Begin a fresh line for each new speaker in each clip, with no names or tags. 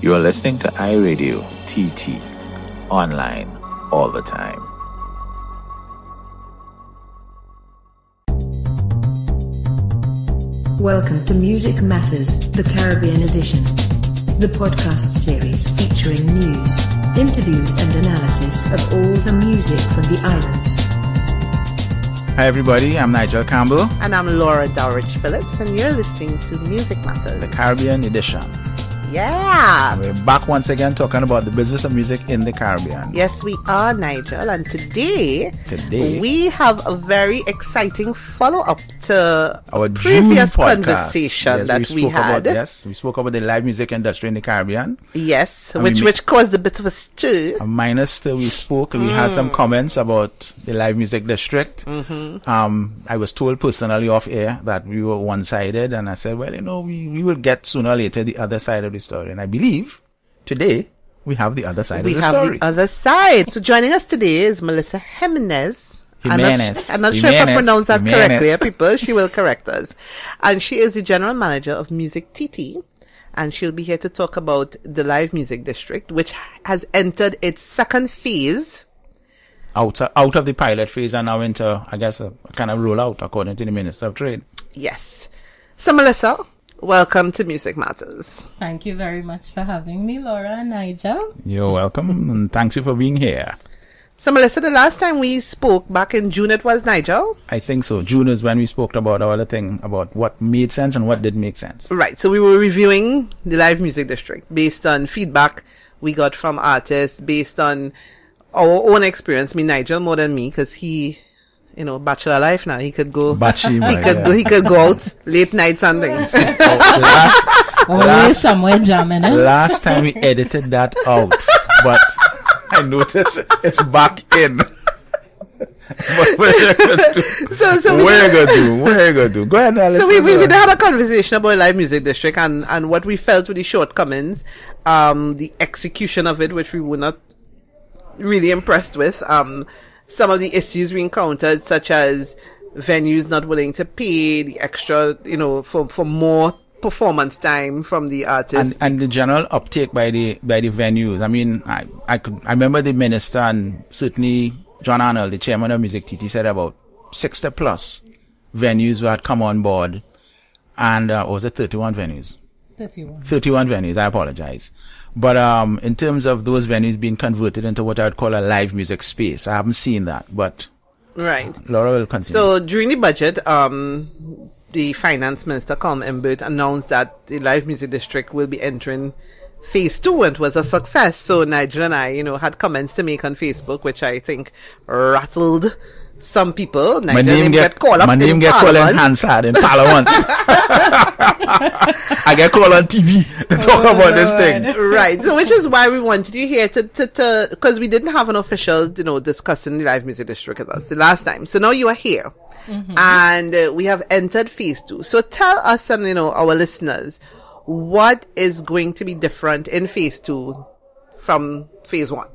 You are listening to iRadio TT, online all the time.
Welcome to Music Matters, the Caribbean edition. The podcast series featuring news, interviews, and analysis of all the music from the islands.
Hi, everybody. I'm Nigel Campbell,
And I'm Laura Dowridge Phillips, and you're listening to Music Matters.
the Caribbean edition.
Yeah!
We're back once again talking about the business of music in the Caribbean.
Yes, we are, Nigel, and today,
Today.
we have a very exciting follow up to
Our
previous conversation
Yes,
that
we
we, had.
About, yes, we spoke about the live music industry in the Caribbean.
Yes,
And
which which caused a bit of a stir.
A minus still, we spoke. We had
Mm.
some comments about the live music district.
Mm-hmm.
Um, I was told personally off air that we were one sided, and I said, well, you know, we, we will get sooner or later the other side of the story. And I believe today we have the other side
we
of the story.
We have the other side. So joining us today is Melissa Jimenez. I'm not,
Jimenez.
I'm not sure if I
Jimenez.
pronounced that
Jimenez.
correctly, eh, people. She will correct us. And she is the general manager of Music TT. And she'll be here to talk about the live music district, which has entered its second phase.
out, out of the pilot phase and now into, I guess, a, kind of rollout according to the Minister of Trade.
Yes. So Melissa, welcome to Music Matters.
Thank you very much for having me, Laura and Nigel.
You're welcome and thanks you for being here.
So Melissa, the last time we spoke back in June, it was Nigel.
I think so. June is when we spoke about our other thing about what made sense and what didn't make sense.
Right. So we were reviewing the live music district based on feedback we got from artists, based on our own experience. I mean, Nigel more than me because he, you know, bachelor life now. He could go.
Bachi,
he
boy,
could
yeah.
go. He could go out late nights and things.
Oh, last,
Always
last,
somewhere jamming it.
last time we edited that out, but I noticed it's back in. but what are you gonna do?
so, so we,
What are you gonna do? What are you gonna do? Go ahead now.
so we, we, we had a conversation about live music district and, and what we felt were the shortcomings, um, the execution of it, which we were not really impressed with. Um, some of the issues we encountered, such as venues not willing to pay the extra, you know, for, for more performance time from the artists.
and and the general uptake by the by the venues. I mean, I I could I remember the minister and certainly John Arnold, the chairman of Music TT, said about sixty plus venues who had come on board, and uh, was it thirty one venues?
31.
31 venues, I apologize. But um, in terms of those venues being converted into what I'd call a live music space, I haven't seen that. But
right.
Laura will continue.
So during the budget, um, the finance minister, Colm Imbert, announced that the live music district will be entering phase two and it was a success. So Nigel and I, you know, had comments to make on Facebook, which I think rattled some people.
my name
didn't
get,
called up
my
in
name get called in
Parliament.
Hansard in Parliament. I get called on TV to talk
Oh,
about this thing.
right. So, which is why we wanted you here to, to, to, because we didn't have an official, you know, discussing the live music district with us the last time. So now you are here. And uh, we have entered phase two. So tell us and, you know, our listeners, what is going to be different in phase two from phase one?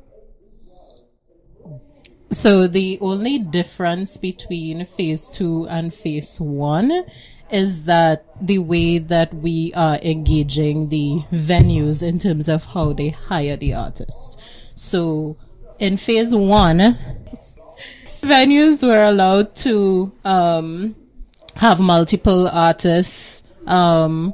So the only difference between phase two and phase one is that the way that we are engaging the venues in terms of how they hire the artists. So in phase one, venues were allowed to um, have multiple artists um,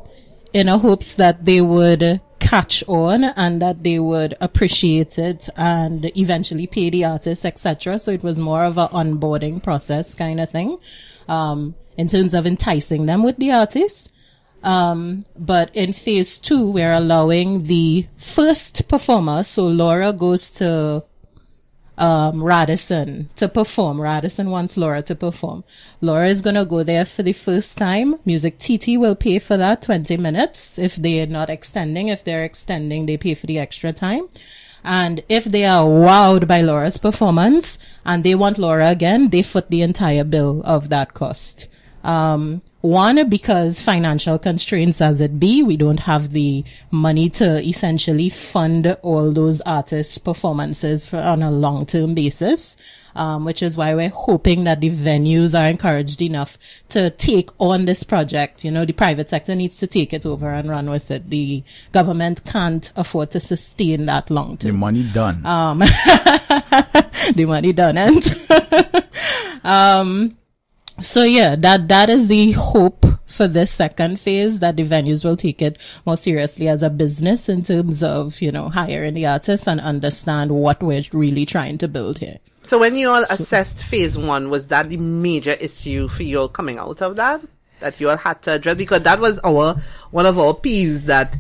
in a hopes that they would catch on and that they would appreciate it and eventually pay the artists, etc. So it was more of an onboarding process kind of thing, um, in terms of enticing them with the artists. Um, but in phase two, we're allowing the first performer. So Laura goes to um, Radisson to perform. Radisson wants Laura to perform. Laura is gonna go there for the first time. Music TT will pay for that 20 minutes. If they are not extending, if they're extending, they pay for the extra time. And if they are wowed by Laura's performance and they want Laura again, they foot the entire bill of that cost. Um, one, because financial constraints as it be, we don't have the money to essentially fund all those artists' performances for, on a long-term basis. Um, which is why we're hoping that the venues are encouraged enough to take on this project. You know, the private sector needs to take it over and run with it. The government can't afford to sustain that long term.
The money done.
um the money done and um so yeah that that is the hope for this second phase that the venues will take it more seriously as a business in terms of you know hiring the artists and understand what we're really trying to build here
So when you all assessed phase one, was that the major issue for you all coming out of that? That you all had to address? Because that was our, one of our peeves that,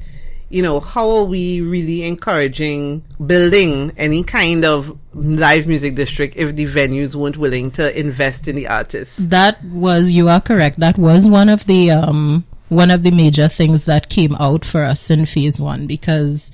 you know, how are we really encouraging building any kind of live music district if the venues weren't willing to invest in the artists?
that was you are correct that was one of the um one of the major things that came out for us in phase one because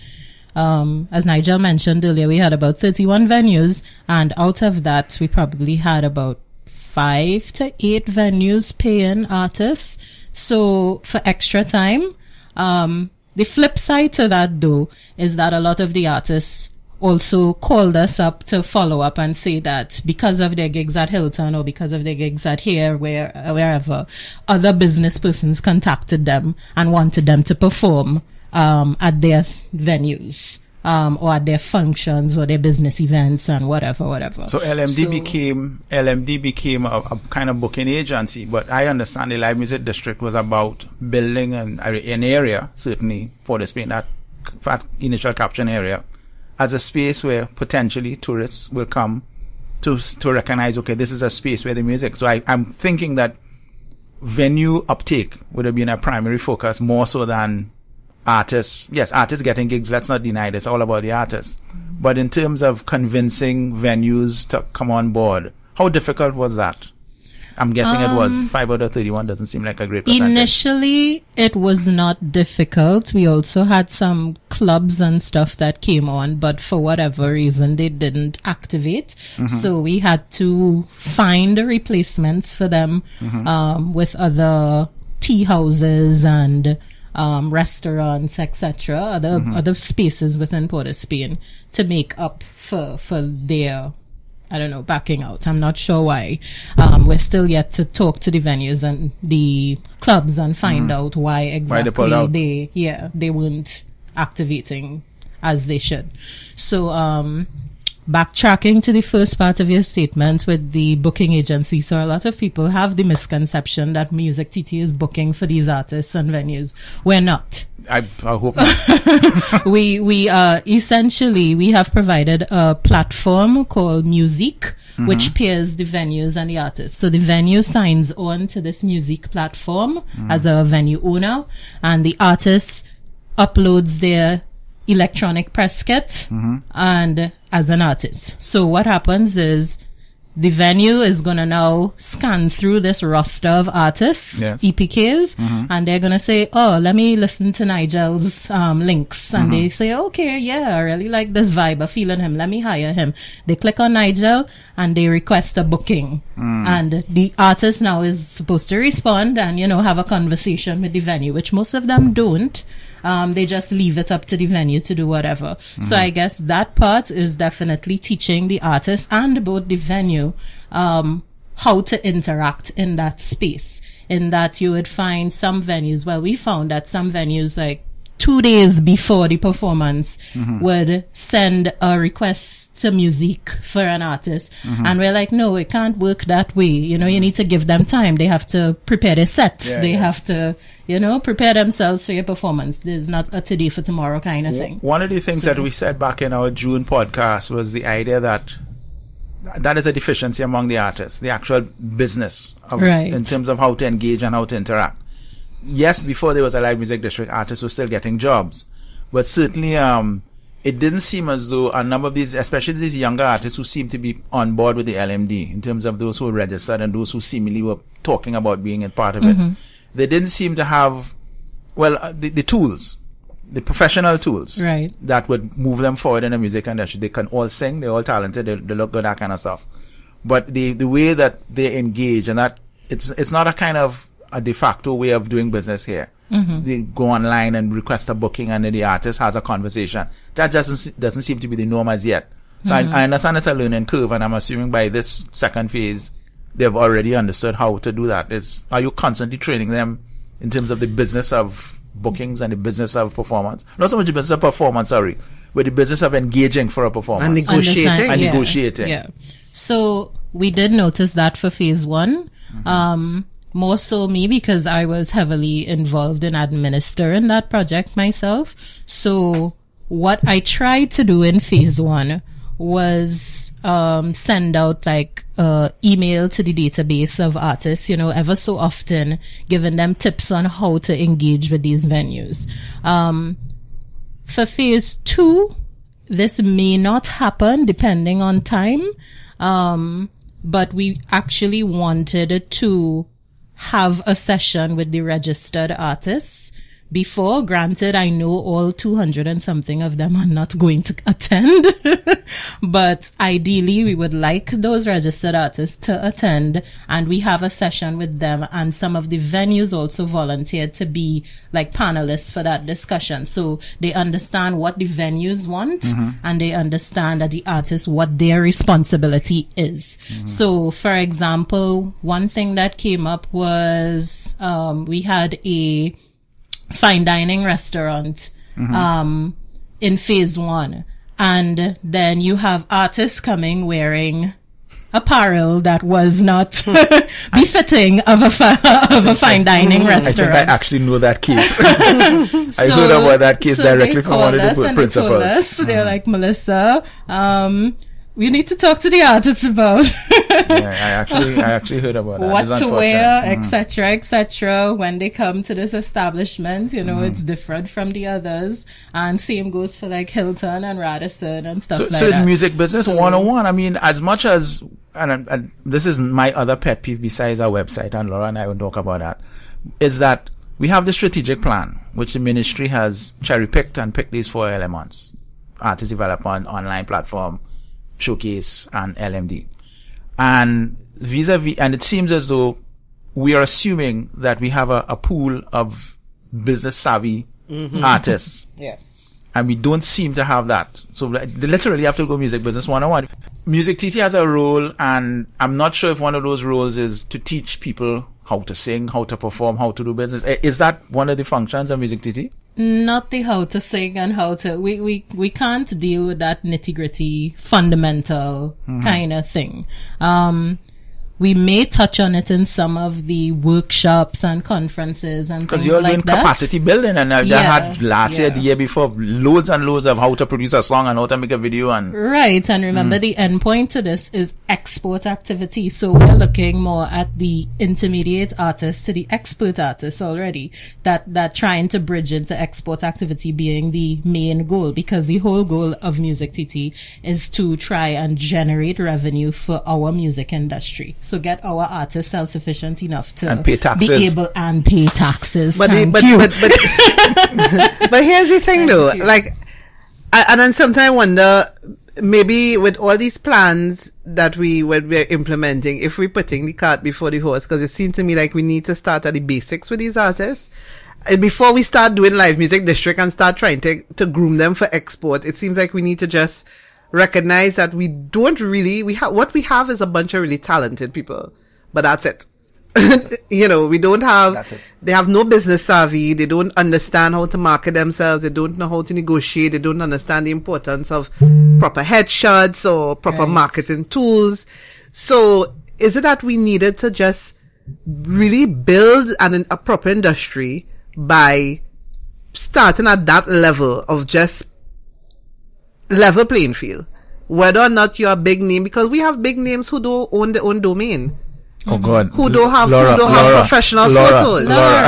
um as nigel mentioned earlier we had about 31 venues and out of that we probably had about five to eight venues paying artists so for extra time um the flip side to that though is that a lot of the artists also called us up to follow up and say that because of their gigs at Hilton or because of their gigs at here, where wherever, other business persons contacted them and wanted them to perform um, at their venues. Um, or their functions or their business events and whatever, whatever.
So LMD
So-
became LMD became a, a kind of booking agency, but I understand the live music district was about building an an area, certainly for the Spain that that initial caption area, as a space where potentially tourists will come to to recognize. Okay, this is a space where the music. So I, I'm thinking that venue uptake would have been a primary focus more so than artists. Yes, artists getting gigs. Let's not deny it. It's all about the artists. But in terms of convincing venues to come on board, how difficult was that? I'm guessing it was um, five out of 31 doesn't seem like a great percentage.
Initially, it was not difficult. We also had some clubs and stuff that came on, but for whatever reason, they didn't activate. Mm-hmm. So we had to find replacements for them mm-hmm. um, with other tea houses and um, restaurants, etc., other other spaces within Port of Spain to make up for for their I don't know, backing out. I'm not sure why. Um, we're still yet to talk to the venues and the clubs and find out why exactly
Mm-hmm. they
they, yeah, they weren't activating as they should. So, um, backtracking to the first part of your statement with the booking agency. So a lot of people have the misconception that Music TT is booking for these artists and venues. We're not
I, I hope not.
we we uh essentially we have provided a platform called Music, which pairs the venues and the artists. So the venue signs on to this music platform as a venue owner, and the artist uploads their electronic press kit mm-hmm. and as an artist. So what happens is the venue is gonna now scan through this roster of artists,
Yes.
EPKs, mm-hmm. and they're gonna say, "Oh, let me listen to Nigel's um, links," and they mm-hmm. say, "Okay, yeah, I really like this vibe. I'm feeling him. Let me hire him." They click on Nigel and they request a booking, mm. and the artist now is supposed to respond and you know have a conversation with the venue, which most of them don't. Um, they just leave it up to the venue to do whatever. So I guess that part is definitely teaching the artist and both the venue, um, how to interact in that space. In that you would find some venues, well, we found that some venues like two days before the performance mm-hmm. would send a request to music for an artist. Mm-hmm. And we're like, no, it can't work that way. You know, you mm-hmm. need to give them time. They have to prepare their sets.
Yeah,
they
yeah.
have to, you know, prepare themselves for your performance. There's not a today for tomorrow kind of thing.
One of the things that we said back in our June podcast was the idea that that is a deficiency among the artists, the actual business of,
Right.
in terms of how to engage and how to interact. Yes, before there was a live music district, artists were still getting jobs, but certainly, um, it didn't seem as though a number of these, especially these younger artists who seem to be on board with the LMD in terms of those who registered and those who seemingly were talking about being a part of it, they didn't seem to have, well, uh, the, the tools, the professional tools
Right.
that would move them forward in the music industry. They can all sing, they're all talented, they, they look good, that kind of stuff. But the, the way that they engage and that it's, it's not a kind of, a de facto way of doing business here. Mm-hmm. They go online and request a booking, and then the artist has a conversation. That doesn't doesn't seem to be the norm as yet. So I, mm-hmm. I understand it's a learning curve, and I'm assuming by this second phase, they've already understood how to do that. Is are you constantly training them in terms of the business of bookings and the business of performance? Not so much the business of performance, sorry, but the business of engaging for a performance.
And negotiating.
Understand,
And
yeah,
negotiating.
Yeah. So we did notice that for phase one. Mm-hmm. Um, more so me because I was heavily involved in administering that project myself. So what I tried to do in phase one was um, send out like uh, email to the database of artists, you know, ever so often, giving them tips on how to engage with these venues. Um, for phase two, this may not happen depending on time. Um, but we actually wanted to have a session with the registered artists before. Granted, I know all 200 and something of them are not going to attend, but ideally we would like those registered artists to attend and we have a session with them and some of the venues also volunteered to be like panelists for that discussion. So they understand what the venues want and they understand that the artists what their responsibility is. So for example, one thing that came up was um, we had a fine dining restaurant um, in phase one. And then you have artists coming wearing apparel that was not befitting of a of a fine dining restaurant.
I think I actually know that case. I
So-
heard about that case
so
directly from one of the
and they
principals.
us, They're like, Melissa, um, we need to talk to the artists about
yeah, I actually, I actually heard about that.
what to wear, mm. etc., etc. When they come to this establishment, you know, mm. it's different from the others, and same goes for like Hilton and Radisson and stuff
So,
like
so it's
that.
music business 101. I mean, as much as, and, and this is my other pet peeve besides our website, and Laura and I will talk about that, is that we have the strategic plan, which the ministry has cherry picked and picked these four elements. Artist development, online platform, showcase, and LMD. And vis-a-vis, and it seems as though we are assuming that we have a, a pool of business savvy mm-hmm. artists
Yes.
and we don't seem to have that. So literally have to go music business 101. Music TT has a role and I'm not sure if one of those roles is to teach people how to sing, how to perform, how to do business. Is that one of the functions of music TT?
Not the how to sing and how to we we we can't deal with that nitty gritty fundamental
Mm-hmm.
kind of thing um we may touch on it in some of the workshops and conferences and
Because you're
like
doing
that.
capacity building and they
Yeah,
had last year, the year before, loads and loads of how to produce a song and how to make a video and
Right, and
Mm.
remember the end point to this is export activity. So we're looking more at the intermediate artists to the expert artists already. That that trying to bridge into export activity being the main goal, because the whole goal of Music TT is to try and generate revenue for our music industry. So get our artists self sufficient enough to
And pay taxes.
be able and pay taxes.
But, the, but, but, but, but here's the thing though,
you.
like, I, and then sometimes I wonder, maybe with all these plans that we, when we're implementing, if we're putting the cart before the horse, because it seems to me like we need to start at the basics with these artists. And before we start doing live music district and start trying to, to groom them for export, it seems like we need to just recognize that we don't really, we have, what we have is a bunch of really talented people, but that's it. you know, we don't have, they have no business savvy. They don't understand how to market themselves. They don't know how to negotiate. They don't understand the importance of proper headshots or proper
Right.
marketing tools. So is it that we needed to just really build an, a proper industry by starting at that level of just level playing field? Whether or not you're a big name, because we have big names who don't own their own domain.
oh god,
Who don't have- who don't have professional
Laura,
photos.
Laura,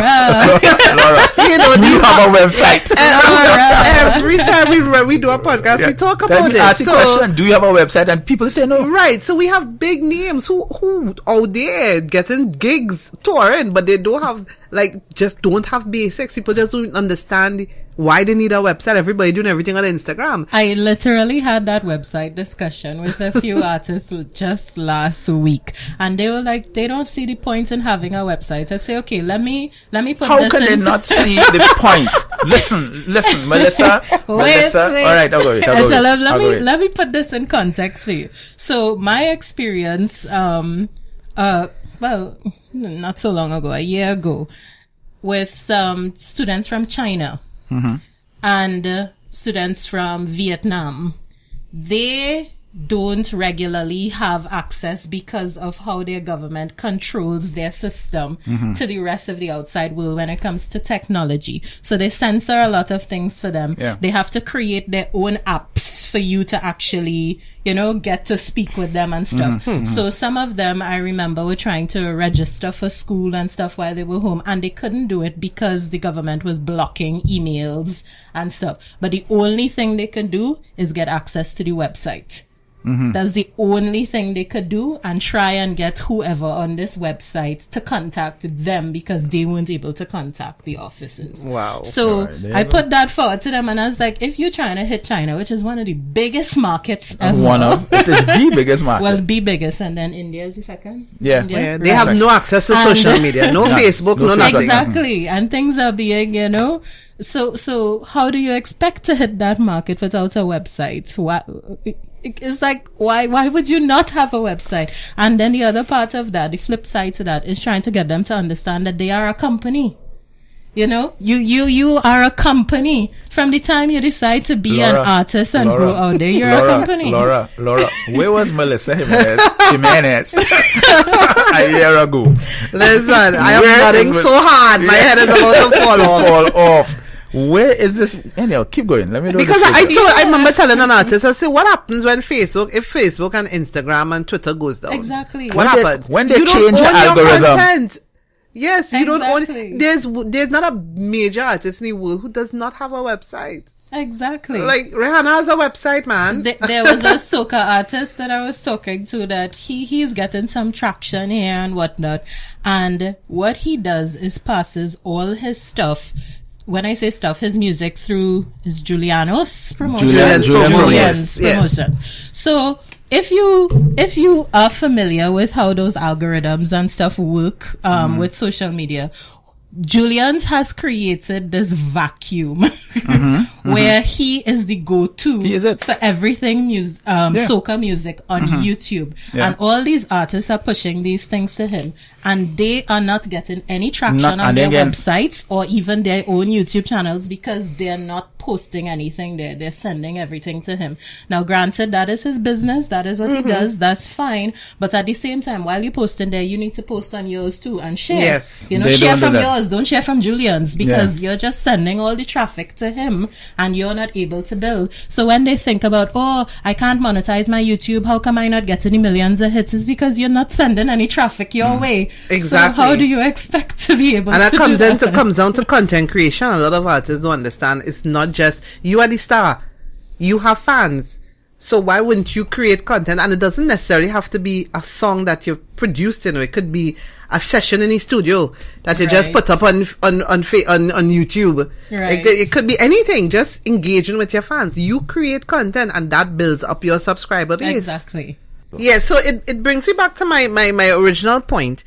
Laura,
You know,
do you
these
have a website? Laura.
every time we re- we do a podcast, we talk
Then
about
we
it.
ask the
So,
question, do you have a website? And people say no.
right, so we have big names who who out there getting gigs touring, but they don't have like just don't have basics. People just don't understand why they need a website. Everybody doing everything on Instagram.
I literally had that website discussion with a few artists just last week, and they were like, they don't see the point in having a website. I say, okay, let me let me put
How
this
can they not see the point? Listen, listen, Melissa. Melissa.
wait.
All right, I'll go with. I'll go with
let,
I'll
me let me put this in context for you. So my experience, um, uh, well, not so long ago, a year ago, with some students from China
Mm-hmm.
and uh, students from Vietnam, they don't regularly have access because of how their government controls their system
Mm-hmm.
to the rest of the outside world when it comes to technology. So they censor a lot of things for them.
Yeah.
They have to create their own apps for you to actually, you know, get to speak with them and stuff.
Mm-hmm.
So some of them I remember were trying to register for school and stuff while they were home and they couldn't do it because the government was blocking emails and stuff. But the only thing they can do is get access to the website. Mm-hmm. That's the only thing they could do and try and get whoever on this website to contact them because they weren't able to contact the offices.
Wow.
So
Alright, there
I
you
put that forward to them and I was like, if you're trying to hit China, which is one of the biggest markets uh, ever.
One of it is the biggest market.
Well, the biggest, and then India is the second.
Yeah.
India,
Yeah, they
right.
have no access to
And-
social media, no
None.
Facebook,
No
no, nothing.
Exactly. And things are being, you know, so, so how do you expect to hit that market without a website? Why, it's like, why, why would you not have a website? And then the other part of that, the flip side to that is trying to get them to understand that they are a company. You know, you, you, you are a company. From the time you decide to be an artist and
Laura,
go out there, you're
Laura,
a company.
Laura, Laura, where was Melissa Jimenez, Jimenez a year ago?
Listen, I am
Where
nodding so hard, my head is about to fall off.
Fall off. Where is this? Anyhow, keep going. Let me know.
Because I, I
later.
told, I remember telling an artist, I said, what happens when Facebook, if Facebook and Instagram and Twitter goes down?
Exactly.
What
When they-
happens?
when they
you don't
change the
own your
algorithm.
content. Yes, you don't own. There's there's not a major artist in the world who does not have a website.
Exactly.
Like Rihanna has a website, man.
Th- there was a soca artist that I was talking to that he he's getting some traction here and whatnot, and what he does is passes all his stuff. When I say stuff, his music through his Julianos promotions,
Julian- Julian
Julian's
Promotions, yes.
So if you if you are familiar with how those algorithms and stuff work um,
Mm-hmm.
with social media, Julian's has created this vacuum where he is the go-to
Mm-hmm. He is it.
for everything mus- um,
Yeah. Mm-hmm.
soca music on YouTube.
Yeah.
And all these artists are pushing these things to him. And they are not getting any traction
Not-
on their
again-
websites or even their own YouTube channels because they're not posting anything there. They're sending everything to him. Now, granted, that is his business. That is what
Mm-hmm.
he does. That's fine. But at the same time, while you're posting there, you need to post on yours too and share.
Yes.
You know,
They
share
don't do
from yours. Don't share from Julian's because you're just sending all the traffic to him and you're not able to build. So when they think about, oh, I can't monetize my YouTube, how come I not getting the millions of hits? Is because you're not sending any traffic your way.
Exactly.
So how do you expect to be able
and
to
that comes
do
down to comes down to content creation. A lot of artists don't understand. It's not just you are the star. You have fans. So why wouldn't you create content? And it doesn't necessarily have to be a song that you've produced. You know, it could be a session in the studio that you just put up on on on on, on YouTube.
Right.
It, could- it could be anything. Just engaging with your fans. You create content, and that builds up your subscriber base.
Exactly.
Yeah, so it, it brings me back to my, my, my original point.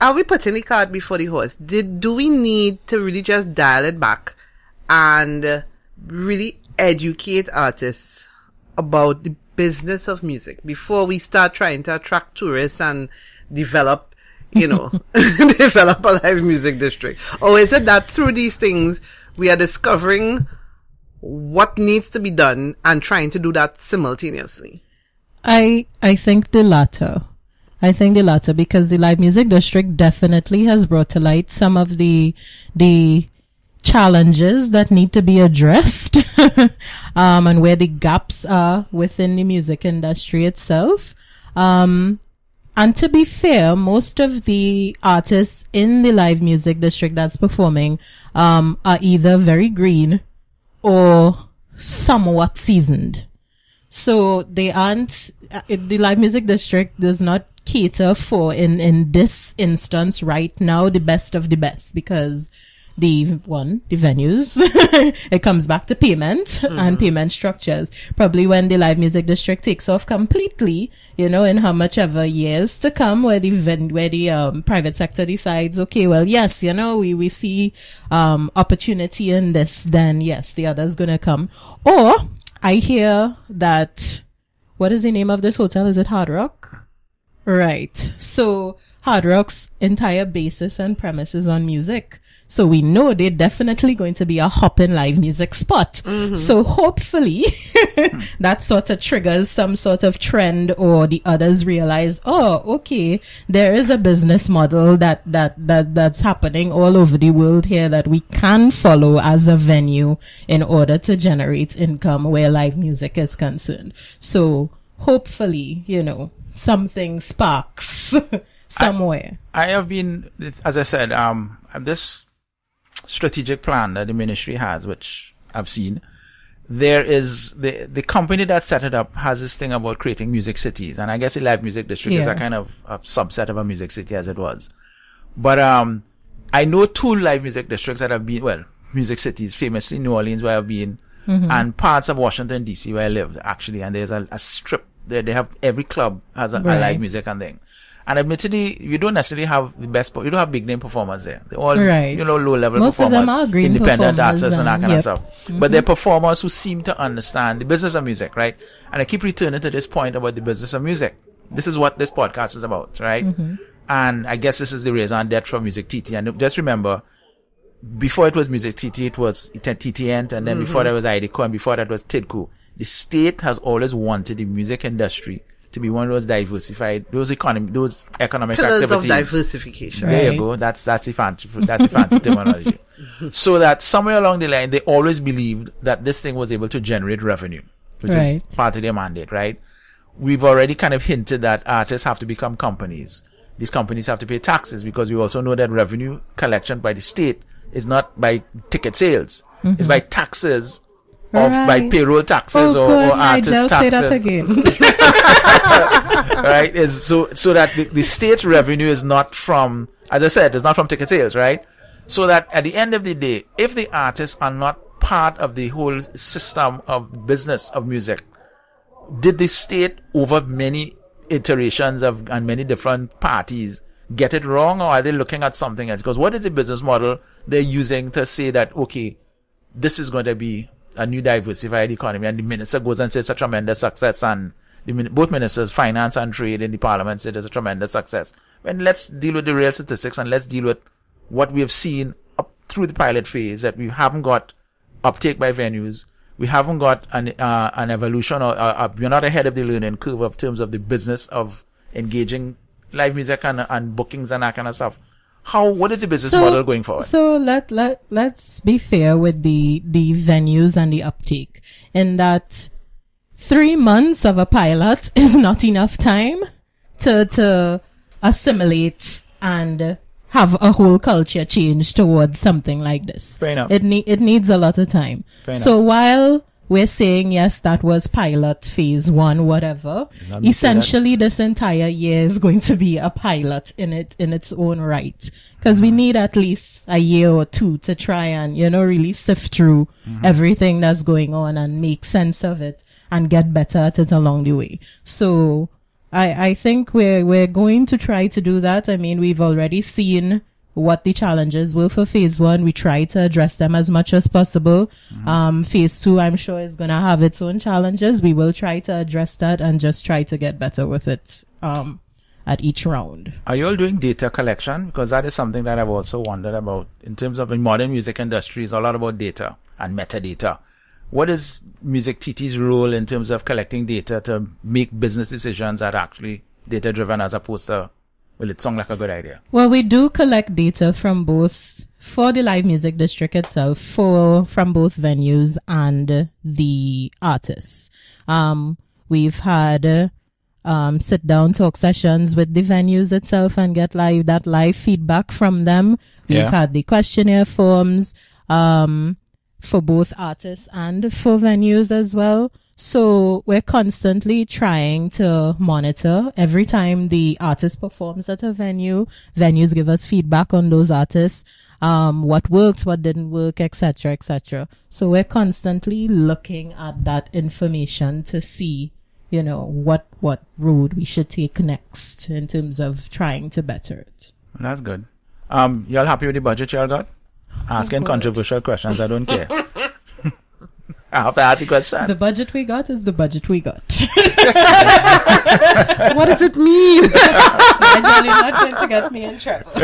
Are we putting the cart before the horse? Did do we need to really just dial it back and really educate artists about the business of music before we start trying to attract tourists and develop, you know, develop a live music district? Or is it that through these things we are discovering what needs to be done and trying to do that simultaneously?
I I think the latter. I think the latter because the live music district definitely has brought to light some of the the challenges that need to be addressed um, and where the gaps are within the music industry itself. Um, and to be fair, most of the artists in the live music district that's performing um, are either very green or somewhat seasoned. So they aren't, uh, the live music district does not cater for, in, in this instance right now, the best of the best because the one, the venues. it comes back to payment and payment structures. Probably when the live music district takes off completely, you know, in how much ever years to come where the where the um, private sector decides, okay, well, yes, you know, we, we see um, opportunity in this, then yes, the other's gonna come. Or I hear that what is the name of this hotel? Is it Hard Rock? Right. So Hard Rock's entire basis and premise is on music. So we know they're definitely going to be a hopping live music spot. Mm-hmm. So hopefully that sort of triggers some sort of trend or the others realize, oh, okay, there is a business model that, that, that, that's happening all over the world here that we can follow as a venue in order to generate income where live music is concerned. So hopefully, you know, something sparks somewhere.
I have been, as I said, um, this strategic plan that the ministry has, which I've seen, there is the the company that set it up has this thing about creating music cities, and I guess the live music district is a kind of a subset of a music city as it was. But um, I know two live music districts that have been well, music cities, famously New Orleans, where I've been, and parts of Washington D.C. where I lived actually, and there's a, a strip there. They have every club has a, a live music and thing. And admittedly, you don't necessarily have the best, you don't have big name performers there. They all,
Right.
you know, low level
Most of
performers,
them are green
independent
performers
artists and that kind
yep.
of stuff. But they're performers who seem to understand the business of music, right? And I keep returning to this point about the business of music. This is what this podcast is about, right?
Mm-hmm.
And I guess this is the raison d'etre for Music TT. And just remember, before it was Music TT, it was TTN, and then before that was IDECO, and before that was TIDCO. The state has always wanted the music industry to be one of those diversified, those economy, those economic
Pillars of
activities.
diversification.
There
Right.
you go. That's that's the fancy that's the fancy terminology. So that somewhere along the line, they always believed that this thing was able to generate revenue, which
Right.
is part of their mandate, right? We've already kind of hinted that artists have to become companies. These companies have to pay taxes because we also know that revenue collection by the state is not by ticket sales; it's mm-hmm. by taxes. Of, by
Right.
payroll taxes
oh,
or, or artist
Nigel, say that
taxes
again.
right? Is so so that the, the state's revenue is not from, as I said, it's not from ticket sales, right? So that at the end of the day, if the artists are not part of the whole system of business of music, did the state over many iterations of and many different parties get it wrong, or are they looking at something else? Because what is the business model they're using to say that okay, this is going to be a new diversified economy. And the minister goes and says it's a tremendous success and the, both ministers, finance and trade in the parliament said it's a tremendous success. When let's deal with the real statistics and let's deal with what we have seen up through the pilot phase that we haven't got uptake by venues. We haven't got an, uh, an evolution or, uh, uh, we're not ahead of the learning curve of terms of the business of engaging live music and, and bookings and that kind of stuff. How, what is the business model going forward?
So let let let's be fair with the the venues and the uptake. In that three months of a pilot is not enough time to to assimilate and have a whole culture change towards something like this.
Fair enough.
It ne- it needs a lot of time.
Fair
so while we're saying yes, that was pilot phase one, whatever.
Let me say that.
Essentially, this entire year is going to be a pilot in it in its own right because
Mm-hmm.
we need at least a year or two to try and you know really sift through
Mm-hmm.
everything that's going on and make sense of it and get better at it along the way. So I I think we're we're going to try to do that. I mean, we've already seen what the challenges were for phase one. We try to address them as much as possible. Um, phase two, I'm sure is going to have its own challenges. We will try to address that and just try to get better with it. Um, at each round.
Are you all doing data collection? Because that is something that I've also wondered about. In terms of the modern music industry, is a lot about data and metadata. What is Music TT's role in terms of collecting data to make business decisions that are actually data driven as opposed to, well, it sounds like a good idea.
Well, we do collect data from both for the live music district itself, for from both venues and the artists. Um, we've had um, sit down talk sessions with the venues itself and get live that live feedback from them. We've
Yeah.
had the questionnaire forms um, for both artists and for venues as well. So we're constantly trying to monitor every time the artist performs at a venue. Venues give us feedback on those artists. um, what worked, what didn't work, etc., etc. So we're constantly looking at that information to see, you know, what what road we should take next in terms of trying to better it.
That's good. Um, y'all happy with the budget y'all got? Asking controversial questions, I don't care. I have to ask you questions.
The budget we got is the budget we got.
what does it mean?
Nigel, you're not going to get me in trouble.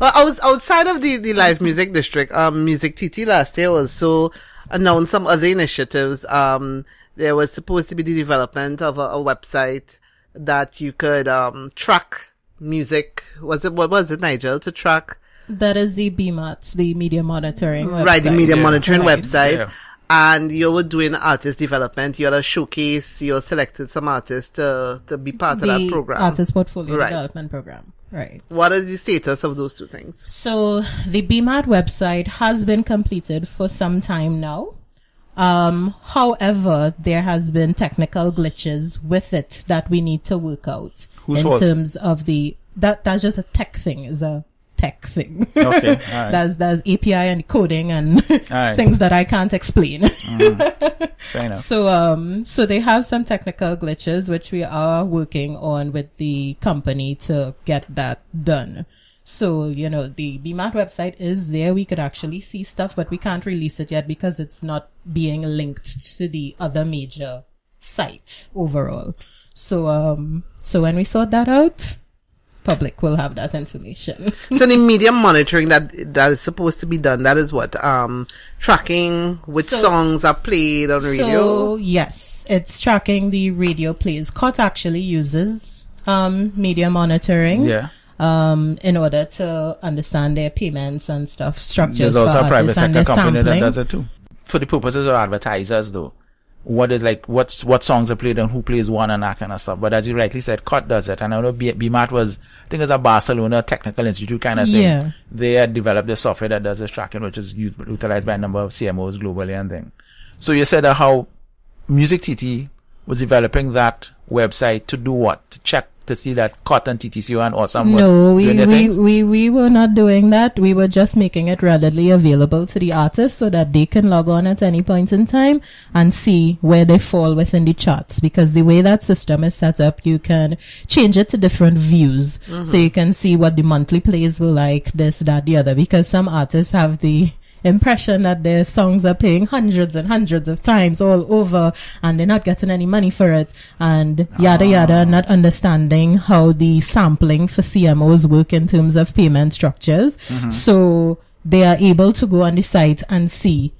well, I was outside of the, the live music district, um, Music TT last year also announced some other initiatives. Um, there was supposed to be the development of a, a website that you could um, track music. Was it what was it, Nigel? To track
That is the BMAT, the media monitoring website.
right the media monitoring
Right.
website.
Yeah.
And you were doing artist development. You had a showcase. You selected some artists to to be part of that program.
artist portfolio
Right.
development program. Right.
What is the status of those two things?
So the BMAT website has been completed for some time now. Um, however, there has been technical glitches with it that we need to work out
Whose
in
fault?
terms of the that that's just a tech thing. Is a tech thing.
Okay, alright.
that's that's API and coding and
Alright.
things that I can't explain.
Fair enough.
So um so they have some technical glitches which we are working on with the company to get that done. So, you know, the BMAT website is there. We could actually see stuff, but we can't release it yet because it's not being linked to the other major site overall. So um so when we sort that out, public will have that information.
so the media monitoring that that is supposed to be done, that is what um tracking which
So-
songs are played on radio.
So yes, it's tracking the radio plays. COT actually uses um, media monitoring.
Yeah.
Um, in order to understand their payments and stuff structures
There's
for
also a private sector
their
company that does it too. For the purposes of advertisers though, what is like, what's, what songs are played and who plays one and that kind of stuff. But as you rightly said, COT does it. And I know B- BMAT was, I think it's a Barcelona technical institute kind of thing.
Yeah.
They had developed the software that does this tracking, which is utilized by a number of CMOs globally and thing. So you said how Music TT was developing that website to do what? To check to see that COT and TTCO and awesome were
No, we, we, we, we were not doing that. We were just making it readily available to the artists so that they can log on at any point in time and see where they fall within the charts. Because the way that system is set up, you can change it to different views. So mm-hmm. you can see what the monthly plays will like, this, that, the other. Because some artists have the impression that their songs are playing hundreds and hundreds of times all over and they're not getting any money for it and yada ah. yada not understanding how the sampling for CMOs work in terms of payment structures. Mm-hmm. So they are able to go on the site and see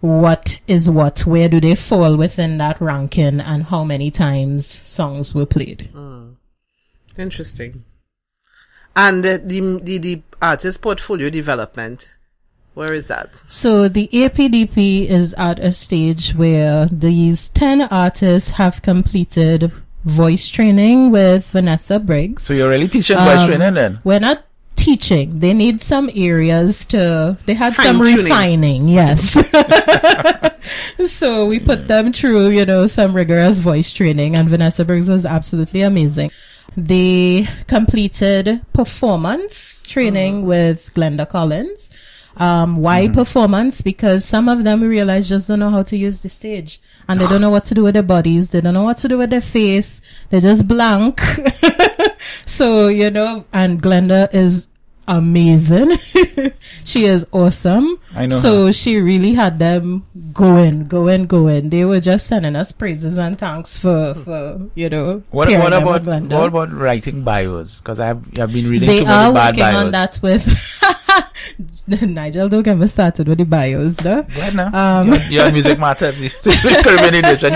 what is what, where do they fall within that ranking and how many times songs were played. Hmm.
Interesting. And the, the the the artist portfolio development, where is that?
So the APDP is at a stage where these 10 artists have completed voice training with Vanessa Briggs.
So you're really teaching voice
Um,
training then?
We're not teaching. They need some areas to, they had some
Fine-tuning.
refining, yes. so we put them through, you know, some rigorous voice training and Vanessa Briggs was absolutely amazing. They completed performance training with Glenda Collins. Um, why performance? Because some of them realize just don't know how to use the stage and they don't know what to do with their bodies. They don't know what to do with their face. They're just blank. so, you know, and Glenda is amazing. she is awesome.
I know
So she really had them going, going, going. They were just sending us praises and thanks for, for, you know,
What, what about what about writing bios? Because I've I've been reading
They
too
are
many bad
working
bios.
on that with Nigel. Don't get me started with the bios, no.
Go ahead now.
Um,
your, your music matters. You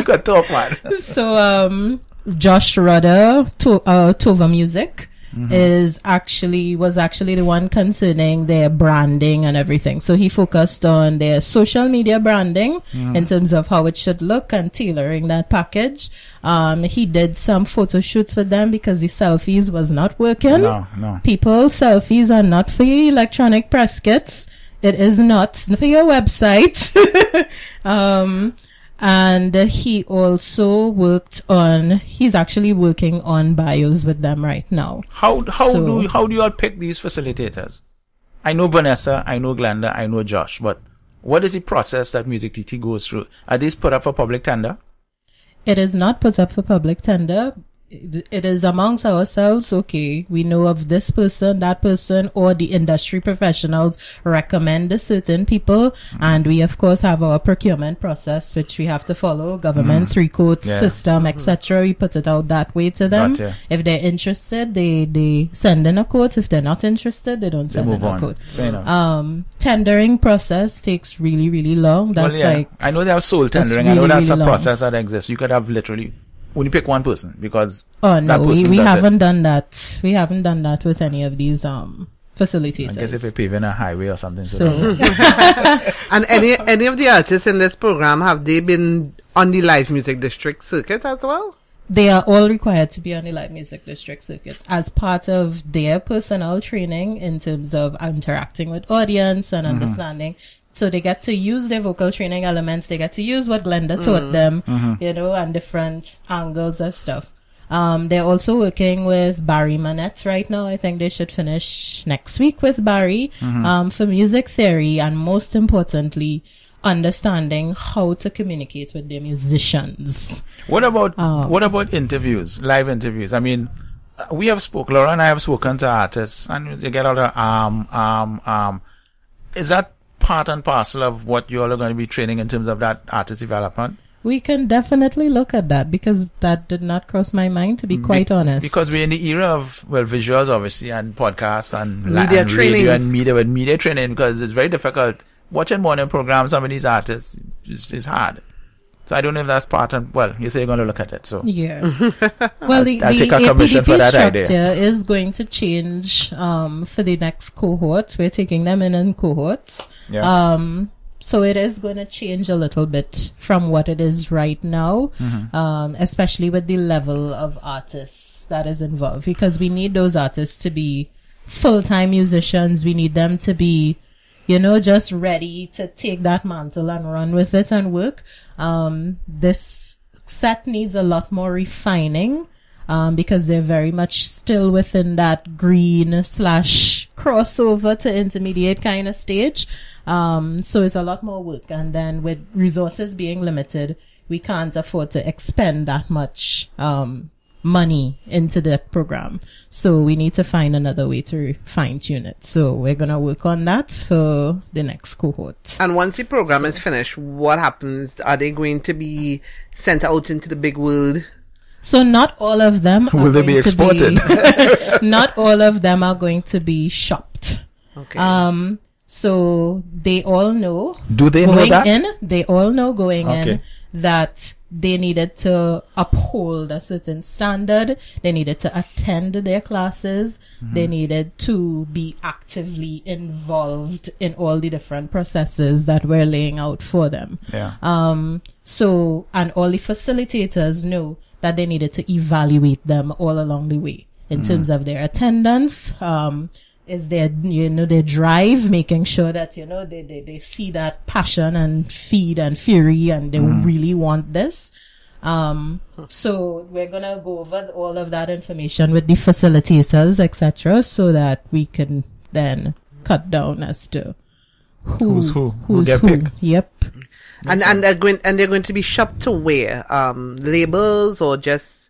can talk, man.
so um Josh Rudder to uh Tova Music is actually was actually the one concerning their branding and everything. So he focused on their social media branding in terms of how it should look and tailoring that package. Um he did some photo shoots with them because the selfies was not working.
No, no.
People, selfies are not for your electronic press kits. It is not for your website. um, and he also worked on. He's actually working on bios with them right now.
How how
So-
do how do you all pick these facilitators? I know Vanessa, I know Glenda, I know Josh, but what is the process that Music TT goes through? Are these put up for public tender?
It is not put up for public tender. It is amongst ourselves. Okay, we know of this person, that person, or the industry professionals recommend a certain people, and we of course have our procurement process, which we have to follow. Government three quotes
Yeah.
system, etc. We put it out that way to them.
Gotcha.
If they're interested, they they send in a quote. If they're not interested, they don't
They
send
move
in a quote. Um, tendering process takes really really long. That's
well, yeah.
like
I know they have
sole
tendering. I know
really,
that's a
long.
process that exists. You could have literally only pick one person because
Oh no, we, we haven't done that. We haven't done that with any of these um facilitators.
I guess if you're paving a highway or something. So,
so
And any any of the artists in this program have they been on the live music district circuit as well?
they are all required to be on the live music district circuit as part of their personal training in terms of interacting with audience and understanding. So they get to use their vocal training elements. They get to use what Glenda taught them, you know, and different angles of stuff. Um, they're also working with Barry Manette right now. I think they should finish next week with Barry, um, for music theory and most importantly, understanding how to communicate with their musicians.
what about
Oh.
what about interviews, live interviews? I mean, we have spoke. Laura and I have spoken to artists, and you get a lot of um um um. Is that part and parcel of what you all are going to be training in terms of that artist development?
We can definitely look at that because that did not cross my mind to be quite
Be-
honest.
Because we're in the era of well visuals, obviously, and podcasts and
Media
and
training.
radio and media with media training because it's very difficult watching morning programs. Some of these artists is is hard. So I don't know if that's part and well, you say you're going to look at it. So
yeah. well, the,
I'll
the
take a commission
APDP
for that
structure
idea.
is going to change um, for the next cohort. We're taking them in in cohorts.
yeah,
Um, so it is going to change a little bit from what it is right now,
Mm-hmm.
um, especially with the level of artists that is involved because we need those artists to be full-time musicians. We need them to be, you know, just ready to take that mantle and run with it and work. Um, this set needs a lot more refining um, because they're very much still within that green slash crossover to intermediate kind of stage. Um, so it's a lot more work. And then with resources being limited, we can't afford to expend that much, um, money into that program. So we need to find another way to fine tune it. So we're going to work on that for the next cohort.
And once the program is finished, what happens? Are they going to be sent out into the big world?
So not all of them are
Will they be
going to
exported?
not all of them are going to be shopped.
Okay.
Um, so they all know
do they know that?
in, they all know going in
Okay.
That they needed to uphold a certain standard. They needed to attend their classes.
Mm-hmm.
They needed to be actively involved in all the different processes that we're laying out for them.
Yeah.
Um, so, and all the facilitators know that they needed to evaluate them all along the way in terms of their attendance, um, is their, you know, their drive, making sure that, you know, they, they, they see that passion and feed and fury and they really want this. Um, so we're gonna go over all of that information with the facilitators, etc., so that we can then cut down as to who,
Who's who? Who
who's
get
who.
picked.
Yep.
and and they're going and they're going to be shopped to where? Um, labels or just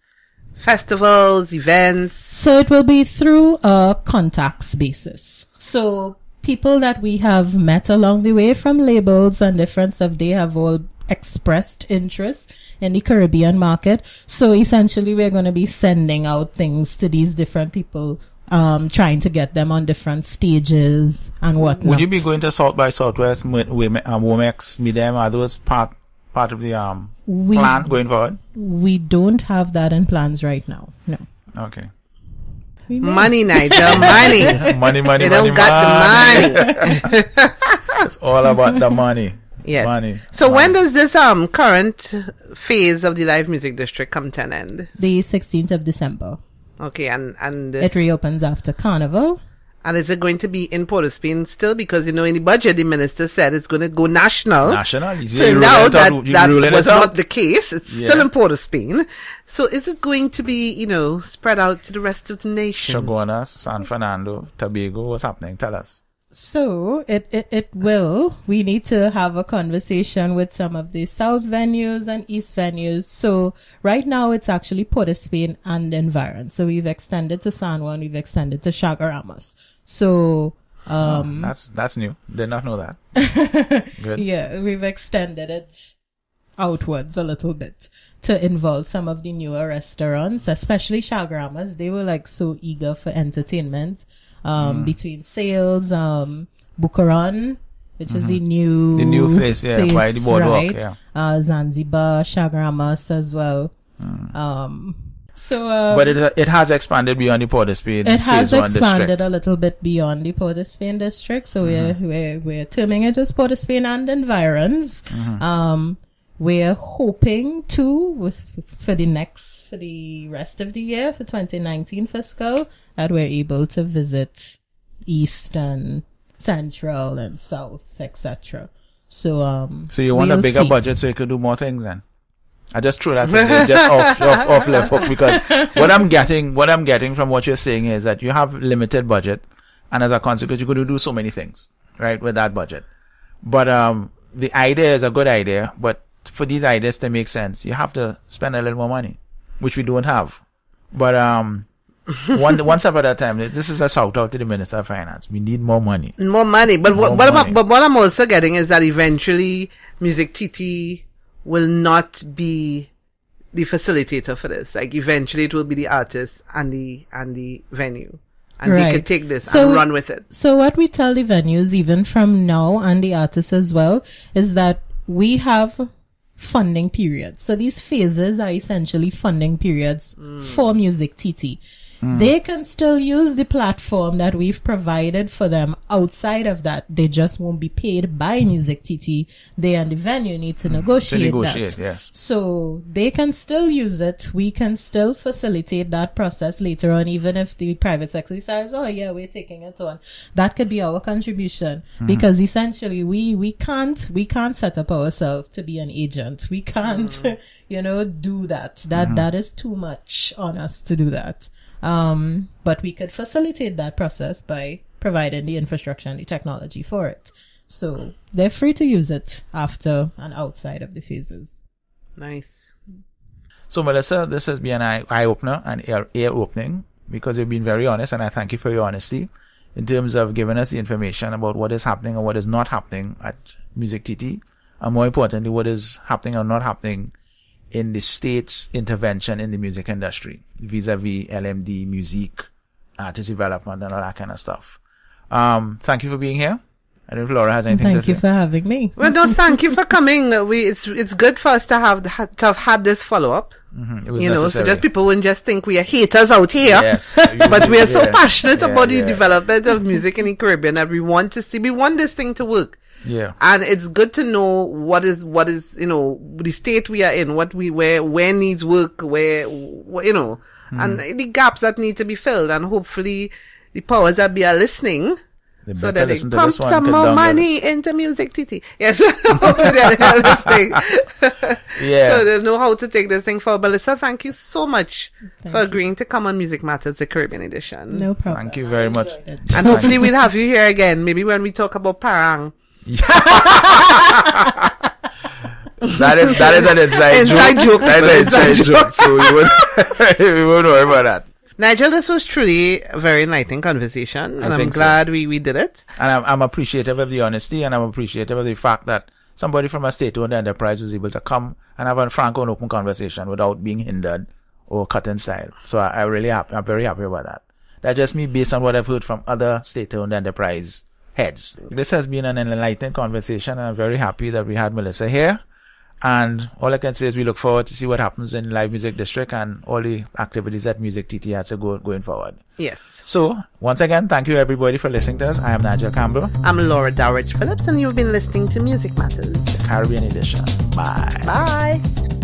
festivals, events?
So it will be through a contacts basis. So people that we have met along the way from labels and different stuff, they have all expressed interest in the Caribbean market. So essentially we're going to be sending out things to these different people, um, trying to get them on different stages and whatnot.
Would you be going to South by Southwest, with um, Womex, Midem? Are those part part of the um
We-
plan going forward?
We don't have that in plans right now. No.
Okay.
Money, Nigel, money.
money, money,
They don't
money,
got the money.
It's all about the money.
Yes.
Money.
So
money.
when does this um current phase of the live music district come to an end?
The 16th of December.
Okay, and and
It reopens after Carnival.
And is it going to be in Port of Spain still? Because, you know, in the budget, the minister said it's going to go national.
National. You- you
Turned
ruling
out
it
that,
out-
that was
out?
not the case. It's still in Port of Spain. So is it going to be, you know, spread out to the rest of the nation?
Chaguanas, San Fernando, Tobago, what's happening? Tell us.
So it, it, it will. We need to have a conversation with some of the south venues and east venues. So right now it's actually Port of Spain and environ. So we've extended to San Juan, we've extended to Chaguaramas. So, um,
That's that's new. Did not know that. Good.
yeah, we've extended it outwards a little bit to involve some of the newer restaurants, especially Chaguaramas. They were like so eager for entertainment. Um, between sales, um, Bukaran, which is the new
The new place, yeah, by the boardwalk, yeah.
Uh, Zanzibar, Chaguaramas as well. Um, so, uh,
But it it has expanded beyond the Port of Spain
it has expanded
district.
a little bit beyond the Port of Spain district, so we're, we're, we're terming it as Port of Spain and environs. Um, we're hoping to, with, for the next, for the rest of the year, for 2019 fiscal, that we're able to visit East and Central and South, etc. So, um,
So you want a
we'll
bigger
see.
budget so you could do more things then? I just threw that in just off, off, off left hook because what I'm getting, what I'm getting from what you're saying is that you have limited budget and as a consequence, you're going to do so many things, right, with that budget. But, um, the idea is a good idea, but for these ideas to make sense, you have to spend a little more money, which we don't have. But, um, one, one step at a time. This is a shout out to the Minister of Finance. We need more money.
More money. But what,
More
what,
money.
I'm, but what I'm also getting is that eventually Music TT will not be the facilitator for this. Like eventually it will be the artist and the, and the venue. And we
Right.
could take this
So
and run with it.
So what we tell the venues, even from now and the artists as well, is that we have funding periods. So these phases are essentially funding periods hmm. for Music TT. Mm. They can still use the platform that we've provided for them outside of that. They just won't be paid by mm. Music TT. They and the venue need to mm. negotiate,
negotiate,
that.
yes.
So they can still use it. We can still facilitate that process later on, even if the private sector says, "Oh yeah, we're taking it on." That could be our contribution because essentially we we can't we can't set up ourselves to be an agent. We can't, you know, do that. That mm-hmm. that is too much on us to do that. Um, but we could facilitate that process by providing the infrastructure and the technology for it. So they're free to use it after and outside of the phases.
Nice.
So, Melissa, this has been an eye, eye opener and ear, ear opening because you've been very honest, and I thank you for your honesty in terms of giving us the information about what is happening and what is not happening at Music TT, and more importantly, what is happening or not happening in the state's intervention in the music industry vis-a-vis LMD, music, artist development, and all that kind of stuff. Um, thank you for being here. I don't know if Laura has anything
Thank
to say.
Thank you for having me.
Well, no, thank you for coming. Uh, We, it's, it's good for us to have, the, to have had this follow up.
Mhm, it was
You know, so
necessary.
just people wouldn't just think we are haters out here.
Yes.
but we are so
Yeah.
passionate
Yeah,
about the development of music in the Caribbean that we want to see, we want this thing to work.
Yeah.
And it's good to know what is, what is, you know, the state we are in, what we, where, where needs work, where, you know,
Hmm.
and the gaps that need to be filled. And hopefully the powers that be are listening.
They
So that they pump
one,
some more money into music TT. Yes. Hopefully they're they're listening.
Yeah.
So they know how to take this thing forward. Melissa, thank you so much
Thank
for
you.
agreeing to come on Music Matters, the Caribbean edition.
No problem.
Thank you very much.
And hopefully we'll have you here again, maybe when we talk about Parang.
That is that is an inside,
Inside joke.
That is an
Inside
inside joke. So we won't we won't worry about that.
Nigel, this was truly a very enlightening conversation, and I'm
think so.
glad we, we did it.
And I'm, I'm appreciative of the honesty, and I'm appreciative of the fact that somebody from a state-owned enterprise was able to come and have a frank and open conversation without being hindered or cut in style. So I, I really happy. I'm very happy about that. That's just me based on what I've heard from other state-owned enterprise heads. This has been an enlightening conversation, and I'm very happy that we had Melissa here. And all I can say is we look forward to see what happens in live music district and all the activities that Music TT has to go going forward.
Yes.
So once again, thank you everybody for listening to us. I am Nigel Campbell,
I'm Laura Dowridge Phillips, and you've been listening to Music Matters.
The Caribbean edition. Bye.
Bye.